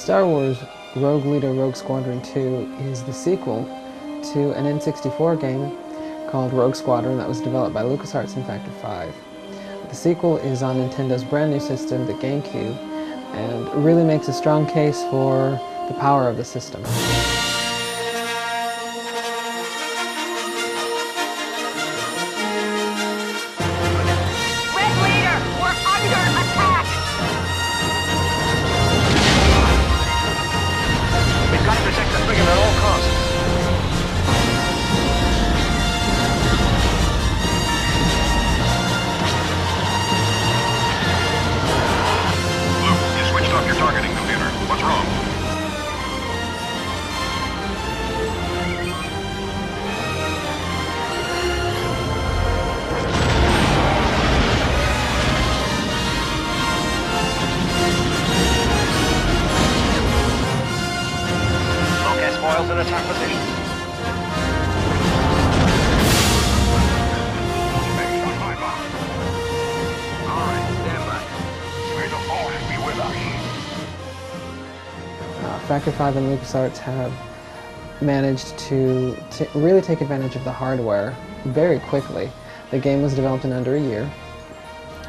Star Wars Rogue Leader Rogue Squadron 2 is the sequel to an N64 game called Rogue Squadron that was developed by LucasArts and Factor 5. The sequel is on Nintendo's brand new system, the GameCube, and really makes a strong case for the power of the system. Attack position. Uh, Factor 5 and LucasArts have managed to really take advantage of the hardware very quickly. The game was developed in under a year,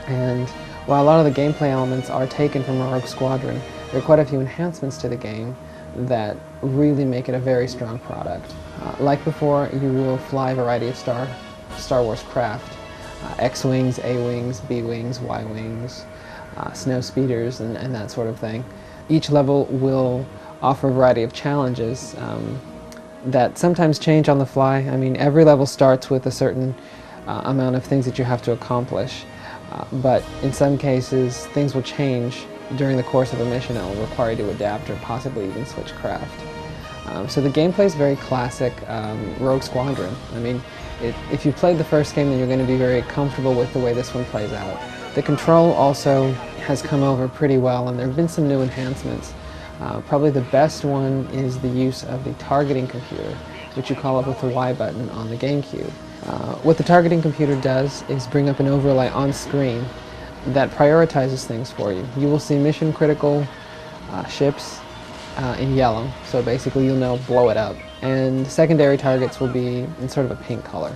and while a lot of the gameplay elements are taken from Rogue Squadron, there are quite a few enhancements to the game that really make it a very strong product. Uh, like before, you will fly a variety of Star, Star Wars craft, uh, X-Wings, A-Wings, B-Wings, Y-Wings, uh, snow speeders, and, and that sort of thing. Each level will offer a variety of challenges um, that sometimes change on the fly. I mean, every level starts with a certain uh, amount of things that you have to accomplish, uh, but in some cases, things will change during the course of a mission that will require you to adapt or possibly even switch craft. Um, so the gameplay is very classic um, Rogue Squadron. I mean, it, if you played the first game, then you're going to be very comfortable with the way this one plays out. The control also has come over pretty well, and there have been some new enhancements. Uh, probably the best one is the use of the targeting computer, which you call up with the Y button on the GameCube. Uh, what the targeting computer does is bring up an overlay on screen that prioritizes things for you. You will see mission critical uh, ships uh, in yellow, so basically you'll know blow it up. And secondary targets will be in sort of a pink color.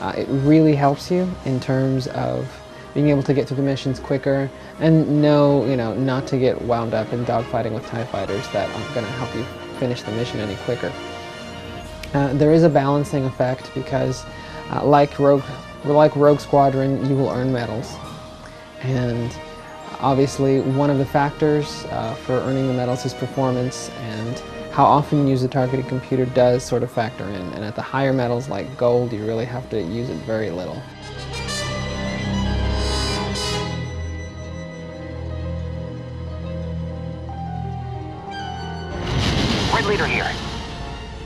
Uh, it really helps you in terms of being able to get through the missions quicker and know, you know, not to get wound up in dogfighting with TIE fighters that aren't going to help you finish the mission any quicker. Uh, there is a balancing effect because, uh, like Rogue, like Rogue Squadron, you will earn medals, and obviously one of the factors uh, for earning the medals is performance and how often you use the targeting computer does sort of factor in. And at the higher medals like gold, you really have to use it very little. Red Leader here.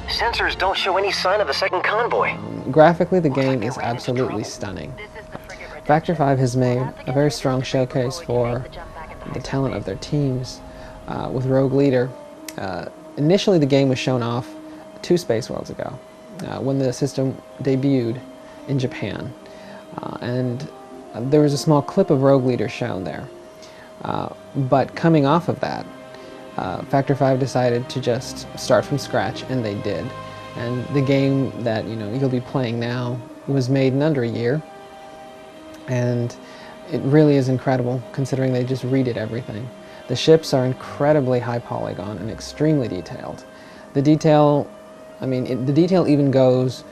Sensors don't show any sign of a second convoy. Graphically, the game is absolutely stunning. Factor 5 has made a very strong showcase for the talent of their teams. Uh, with Rogue Leader, uh, initially the game was shown off two Space Worlds ago uh, when the system debuted in Japan. Uh, and there was a small clip of Rogue Leader shown there. Uh, but coming off of that, uh, Factor 5 decided to just start from scratch, and they did. And the game that you know you'll be playing now was made in under a year, and it really is incredible considering they just redid everything. The ships are incredibly high polygon and extremely detailed. The detail, I mean, it, the detail even goes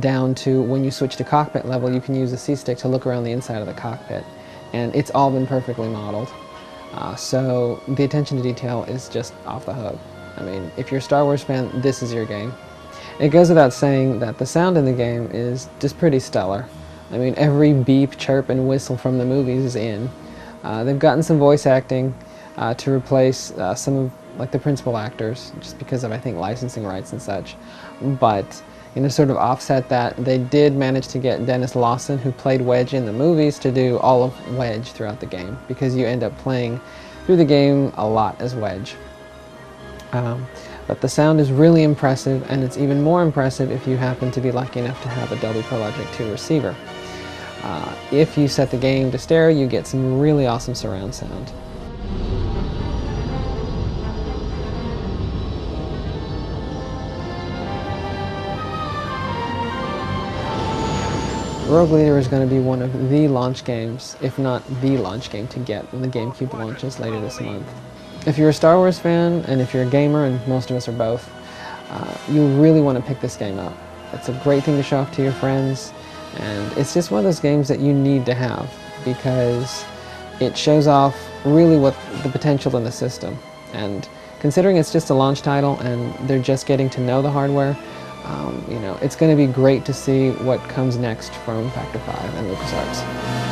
down to when you switch to cockpit level, you can use the C-stick to look around the inside of the cockpit, and it's all been perfectly modeled. Uh, so the attention to detail is just off the hook. I mean, if you're a Star Wars fan, this is your game. It goes without saying that the sound in the game is just pretty stellar. I mean, every beep, chirp, and whistle from the movies is in. Uh, they've gotten some voice acting uh, to replace uh, some of like the principal actors, just because of I think licensing rights and such. But you know, sort of offset that, they did manage to get Denis Lawson, who played Wedge in the movies, to do all of Wedge throughout the game because you end up playing through the game a lot as Wedge. Um, but the sound is really impressive, and it's even more impressive if you happen to be lucky enough to have a Dolby ProLogic 2 receiver. Uh, if you set the game to stereo, you get some really awesome surround sound. Rogue Leader is going to be one of the launch games, if not the launch game to get when the GameCube launches later this month. If you're a Star Wars fan, and if you're a gamer, and most of us are both, uh, you really want to pick this game up. It's a great thing to show off to your friends, and it's just one of those games that you need to have because it shows off really what the potential in the system. And considering it's just a launch title and they're just getting to know the hardware, um, you know, it's going to be great to see what comes next from Factor 5 and LucasArts.